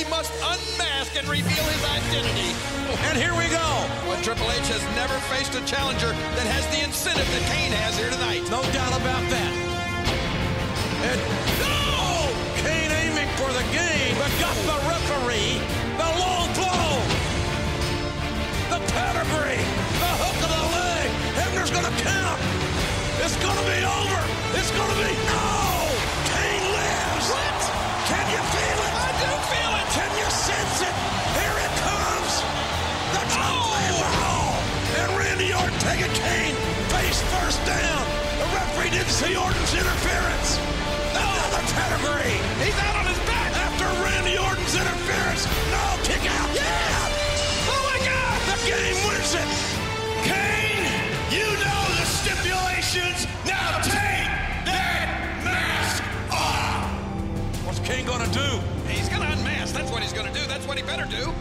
he must unmask and reveal his identity. And here we go. But Triple H has never faced a challenger that has the incentive that Kane has here tonight. No doubt about that. And Taking Kane face first down. The referee didn't see Orton's interference. Another pedigree. He's out on his back. After Randy Orton's interference. No, kick out. Yes. Oh my God. The game wins it. Kane, you know the stipulations. Now take that mask off. What's Kane gonna do? He's going to unmask. That's what he's going to do. That's what he better do.